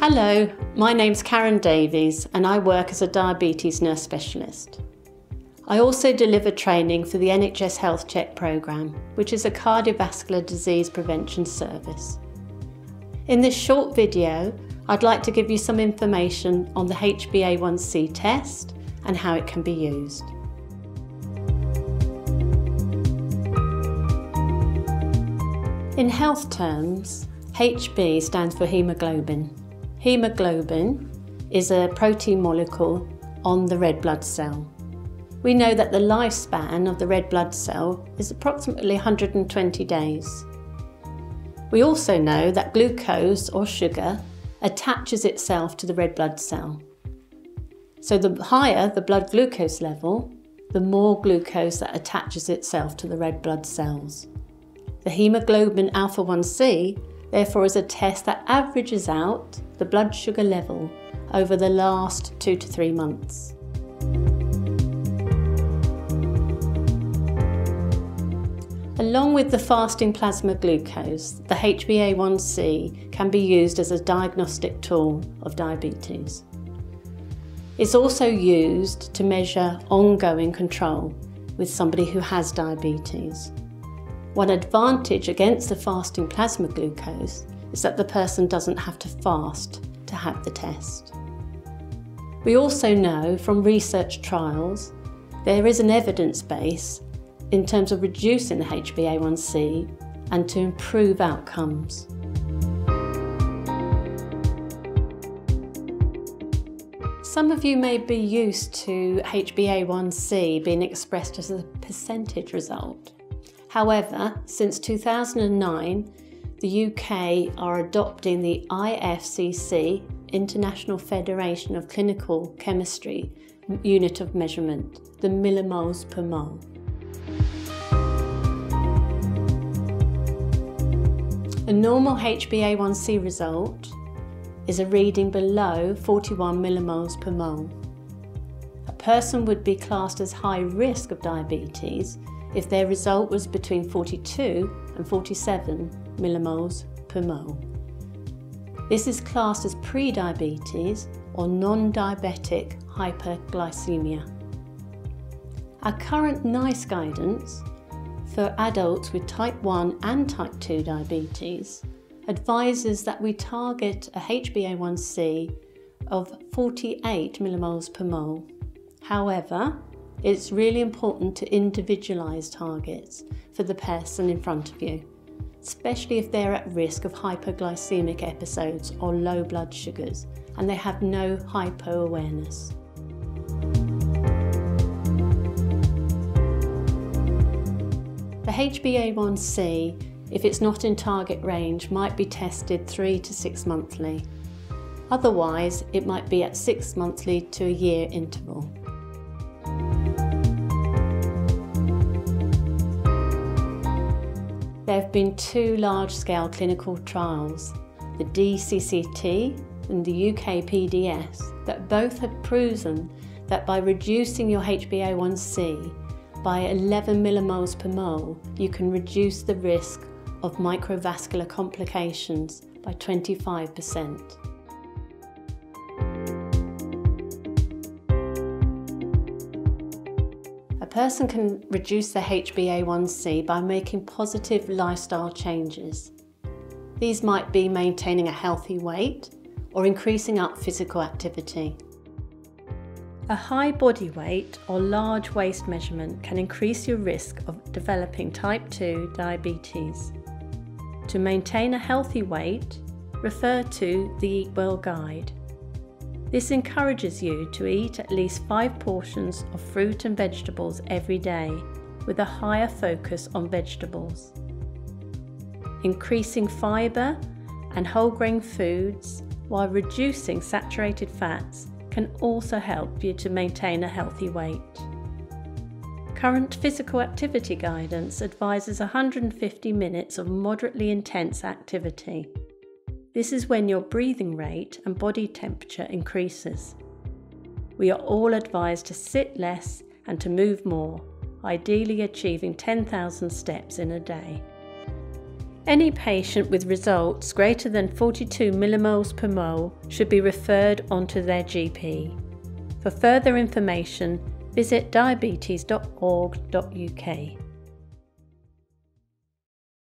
Hello, my name's Karen Davies and I work as a diabetes nurse specialist. I also deliver training for the NHS Health Check programme, which is a cardiovascular disease prevention service. In this short video, I'd like to give you some information on the HbA1c test and how it can be used. In health terms, HB stands for haemoglobin. Haemoglobin is a protein molecule on the red blood cell. We know that the lifespan of the red blood cell is approximately 120 days. We also know that glucose or sugar attaches itself to the red blood cell. So the higher the blood glucose level, the more glucose that attaches itself to the red blood cells. The hemoglobin alpha 1c therefore is a test that averages out the blood sugar level over the last two to three months. Along with the fasting plasma glucose, the HbA1c can be used as a diagnostic tool of diabetes. It's also used to measure ongoing control with somebody who has diabetes. One advantage against the fasting plasma glucose is that the person doesn't have to fast to have the test. We also know from research trials there is an evidence base in terms of reducing the HbA1c and to improve outcomes. Some of you may be used to HbA1c being expressed as a percentage result. However, since 2009, the UK are adopting the IFCC, International Federation of Clinical Chemistry, unit of measurement, the millimoles per mole. A normal HbA1c result is a reading below 41 millimoles per mole. A person would be classed as high risk of diabetes if their result was between 42 and 47 millimoles per mole. This is classed as pre-diabetes or non-diabetic hyperglycemia. Our current NICE guidance for adults with type 1 and type 2 diabetes advises that we target a HbA1c of 48 millimoles per mole. However, it's really important to individualise targets for the person in front of you, especially if they're at risk of hypoglycemic episodes or low blood sugars and they have no hypo awareness. The HbA1c, if it's not in target range, might be tested three to six monthly. Otherwise, it might be at six monthly to a year interval. There have been two large-scale clinical trials, the DCCT and the UK PDS, that both have proven that by reducing your HbA1c, by 11 millimoles per mole, you can reduce the risk of microvascular complications by 25%. Person can reduce their HbA1c by making positive lifestyle changes. These might be maintaining a healthy weight or increasing up physical activity. A high body weight or large waist measurement can increase your risk of developing type 2 diabetes. To maintain a healthy weight, refer to the Eat Well guide. This encourages you to eat at least five portions of fruit and vegetables every day, with a higher focus on vegetables. Increasing fibre and whole grain foods while reducing saturated fats can also help you to maintain a healthy weight. Current physical activity guidance advises 150 minutes of moderately intense activity. This is when your breathing rate and body temperature increases. We are all advised to sit less and to move more, ideally achieving 10,000 steps in a day. Any patient with results greater than 42 millimoles per mole should be referred onto their GP. For further information, visit diabetes.org.uk.